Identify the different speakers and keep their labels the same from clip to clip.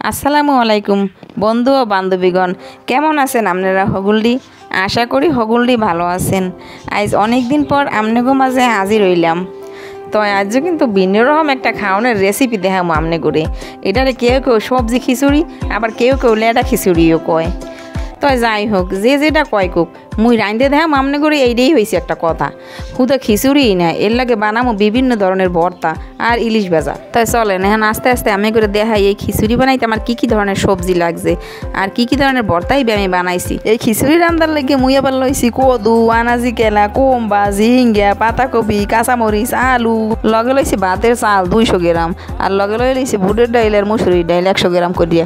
Speaker 1: আসসালামু আলাইকুম, বন্ধু ও বান্ধবীগণ। কেমন আছেন আপনারা হগুলডি? আশা করি হগুলডি ভালো আছেন। আজ অনেক দিন পর আমনেগো মাঝে হাজির হইলাম। তো আজও কিন্তু ভিন্ন রকম একটা খাওয়ানোর রেসিপি দেখাম আমনে করে এটারে কেউ কেউ সবজি খিচুড়ি, আবার কেউ কেউ লেটা খিচুড়িও কয়। তো যাই হোক, যে যেটা কয় কোক মুই রাঁধতে দেখাম আমনে করে এইটাই হয়েছে একটা কথা। হুদা খিচুড়ি না এর লাগে বানামো বিভিন্ন ধরনের ভর্তা আর ইলিশ ভাজা। তাই চলেন এখন আস্তে আস্তে আমি করে দেখাই এই খিচুড়ি বানাইতে আমার কী কী ধরনের সবজি লাগছে আর কী কী ধরনের ভর্তাই আমি বানাইছি। এই খিচুড়ি রান্দার লাগে মুই আবার লইছি কদু, আনাজি কেলা, কোম্বা, ঝিঙ্গা, পাতাকপি, কাঁচামরিচ, আলু। লগে লইছি ভাতের চাল দুইশো গ্রাম আর লগে লগে লইছি বুটের ডাইল আর মুসুরির ডাইল একশো গ্রাম করিয়া।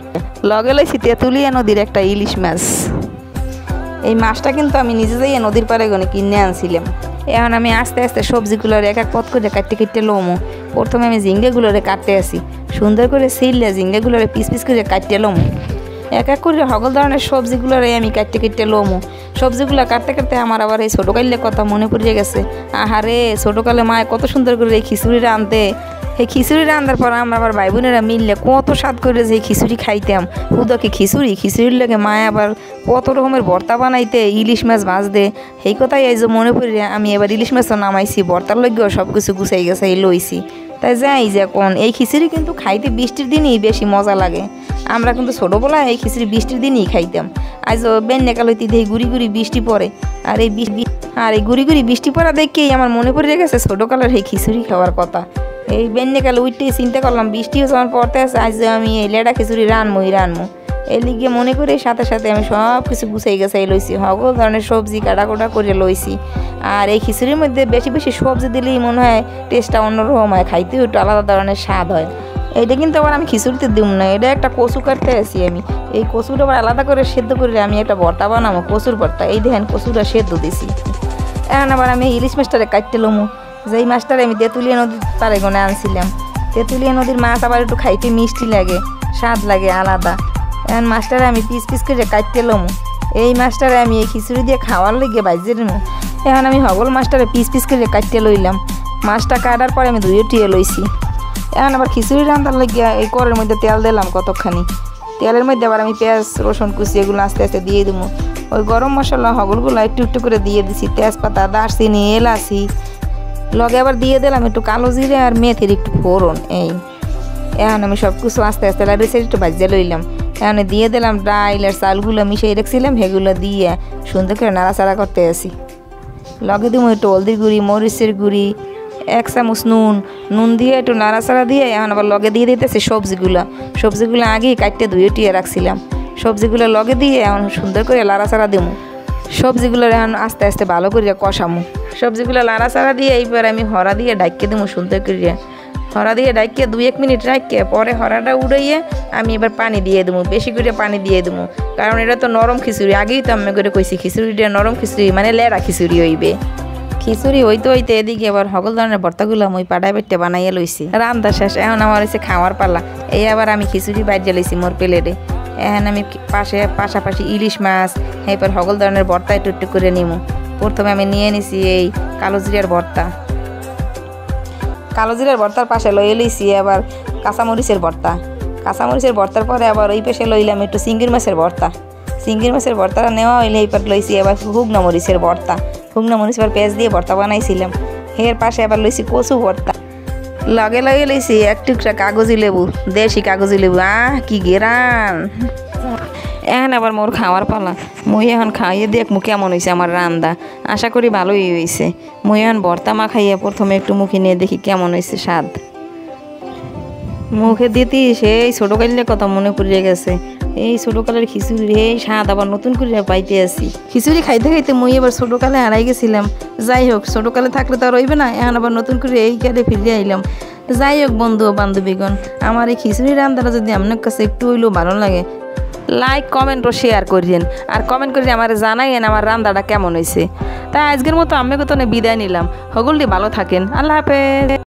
Speaker 1: লগে লইছি তেঁতুলিয়া নদীর একটা ইলিশ মাছ। এই মাছটা কিন্তু আমি নিজে যাইয়া নদীর পাড়ে গনে কিনে আনছিলাম। এখন আমি আস্তে আস্তে সবজিগুলোর এক এক পথ করে কাটতে কাটতে লোমো। প্রথমে আমি ঝিঙ্গেগুলোরে কাটতে আসি। সুন্দর করে সিললে ঝিঙ্গেগুলোরে পিস পিস করে কাটতে লোমো। এক এক করে সকল ধরনের সবজিগুলোরে আমি কাটতে কাটতে লোমো। সবজিগুলো কাটতে কাটতে আমার আবার এই ছোটো কালের কথা মনে পড়ে গেছে। আহারে, ছোটোকালে মায় কত সুন্দর করে এই খিচুড়ি রাঁধতে এই খিচুড়ি রান্নার পর আমরা আবার ভাই বোনেরা মিললে কত স্বাদ করে যে খিচুড়ি খাইতাম। হুদকে খিচুড়ি, খিচুড়ির লাগে মায় আবার কত রকমের ভর্তা বানাইতে, ইলিশ মাছ ভাজতে। সেই কথাই এই যে মনে পড়ি, আমি এবার ইলিশ মাছও নামাইছি, ভর্তার লগেও সব কিছু গুছাই গেছাই লইছি। তাই যাই যে কোন এই খিচুড়ি কিন্তু খাইতে বৃষ্টির দিনই বেশি মজা লাগে। আমরা কিন্তু ছোটোবেলায় এই খিচুড়ি বৃষ্টির দিনই খাইতাম। আজ বেন্নেকাল হইতে দেখি গুড়ি গুড়ি বৃষ্টি পড়ে। আর এই আর এই গুড়ি গুড়ি বৃষ্টি পড়া দেখেই আমার মনে পড়ে গেছে ছোটোকালের এই খিচুড়ি খাওয়ার কথা। এই বেন্নেকালে উঠতে চিন্তা করলাম বৃষ্টিও যখন পড়তে আসে আজ আমি এই লেডা খিচুড়ি রানমোই রানমো, এই লিগে মনে করে সাথে সাথে আমি সব কিছু গুছাই গেছাই লইছি, সকল ধরনের সবজি কাটাকুটা করে লইছি। আর এই খিচুড়ির মধ্যে বেশি বেশি সবজি দিলেই মনে হয় টেস্টটা অন্যরকম হয় খাইতেও একটু আলাদা ধরনের স্বাদ হয়। এটা কিন্তু আবার আমি খিচুড়িতে দিব না, এটা একটা কচু কাটতে আসি আমি। এই কচুটা আবার আলাদা করে সেদ্ধ করে আমি একটা ভর্তা বানাবো, কচুর ভর্তা। এই দেখেন কচুটা সেদ্ধ দিছি। এখন আবার আমি ইলিশ মাছটারে কাটতে লমু। যেই মাছটারে আমি তেঁতুলিয়া নদীর পারে গনে আনছিলাম। তেঁতুলিয়া নদীর মাছ আবার একটু খাইতে মিষ্টি লাগে, স্বাদ লাগে আলাদা। এখন মাছটারে আমি পিস পিস করে কাটতে লমু। এই মাছটারে আমি এই খিচুড়ি দিয়ে খাওয়ার লেগে বাজিয়ে নেব এখন আমি হগল মাছটারে পিস পিস করে কাটতে লইলাম। মাছটা কাটার পরে আমি ধুয়ে টিয়ে লইছি। এখন আবার খিচুড়ি রান্নার লাগিয়া এই করের মধ্যে তেল দিলাম কতখানি। তেলের মধ্যে আবার আমি পেঁয়াজ, রসুন, কুচি এগুলো আস্তে আস্তে দিয়ে দেবো ওই গরম মশলা হগলগুলো একটু একটু করে দিয়ে দিছি। তেজপাতা, দারচিনি, এলাচি লগে আবার দিয়ে দিলাম একটু কালো জিরে আর মেথির একটু ফোড়ন, এই। এখন আমি সব কিছু আস্তে আস্তে লাড়ি সেটা একটু বাজিয়ে লইলাম। এখন দিয়ে দিলাম ডাইল আর চালগুলো মিশিয়ে রেখেছিলাম, সেগুলো দিয়ে সুন্দর করে নাড়াচাড়া করতে আসি লগে দিব একটু হলদির গুঁড়ি, মরিচের গুঁড়ি, এক চামচ নুন। নুন দিয়ে একটু নাড়াচাড়া দিয়ে এখন আবার লগে দিয়ে দিতেছি সবজিগুলো। সবজিগুলো আগেই কাটতে ধুয়ে টিয়ে রাখছিলাম। সবজিগুলো লগে দিয়ে এখন সুন্দর করে লাড়াচাড়া দেবো সবজিগুলো এখন আস্তে আস্তে ভালো করে কষামো। সবজিগুলো লাড়াচাড়া দিয়ে এইবার আমি হরা দিয়ে ডাইকে দেবো সুন্দর করে। হরা দিয়ে ডাইকে দুই এক মিনিট রাখকে পরে হরাটা উড়াইয়ে আমি এবার পানি দিয়ে দেবো বেশি করে পানি দিয়ে দেবো। কারণ এটা তো নরম খিচুড়ি আগেই তো আমি করে কইছি খিচুড়িটা নরম খিচুড়ি মানে লেড়া খিচুড়ি হইবে। খিচুড়ি হইতে হইতে এদিকে এবার সকল ধরনের ভর্তাগুলো আমি পাড়ায় পেটে বানাইয়া লইছি। রান্না শেষ এখন আমার হয়েছে খাওয়ার পাল্লা এই আবার আমি খিচুড়ি বাজিয়ে লইছি মোর প্লেটে। এখন আমি পাশে পাশাপাশি ইলিশ মাছ এরপর সকল ধরনের ভর্তা একটু একটু করে নিমু। প্রথমে আমি নিয়ে নিছি এই কালো জিরার ভর্তা। কালো জিরার ভর্তার পাশে লইয়ে লইছি আবার কাঁচামরিচের ভর্তা। কাঁচামরিচের ভর্তার পরে আবার ওই পাশে লইলাম একটু চিংড়ি মাছের ভর্তা। চিংড়ি মাছের ভর্তাটা নেওয়া হইলে এইবার লইছি আবার হুগনা মরিচের ভর্তা। হুগনা মরিচ এবার পেঁয়াজ দিয়ে ভর্তা বানাইছিলাম। এর পাশে আবার লইছি কচু ভর্তা। লগে লগে লইছি এক টুকরা কাগজি লেবু, দেশি কাগজি লেবু। আহ, কি গেরান। এখন আবার মোর খাওয়ার পালা। মুই এখন খাইয়ে দেখ মু কেমন হয়েছে আমার রান্দা। আশা করি ভালোই হয়েছে মুই এখন ভর্তা মা খাইয়ে প্রথমে একটু মুখে নিয়ে দেখি কেমন হয়েছে স্বাদ। মুখে দিতি সেই ছোটোকালের কথা মনে পড়ে গেছে। এই ছোটোকালের খিচুড়ি, এই স্বাদ আবার নতুন করে পাইতে আসি। খিচুড়ি খাইতে খাইতে মুই এবার ছোটোকালে হারাই গেছিলাম। যাই হোক, ছোটোকালে থাকলে তো আর রইবে না, এখন আবার নতুন করে এই কালে ফিরে আইলাম। যাই হোক বন্ধু ও বান্ধবীগণ, আমার এই খিচুড়ি রান্নাটা যদি আপনার কাছে একটু হইলেও ভালো লাগে লাইক কমেন্ট ও শেয়ার করিয়েন আর কমেন্ট করে আমার জানাইয়েন আমার রান্নাটা কেমন হয়েছে তাই আজকের মতো আমি কত বিদায় নিলাম। হগুলটি ভালো থাকেন। আল্লাহ হাফেজ।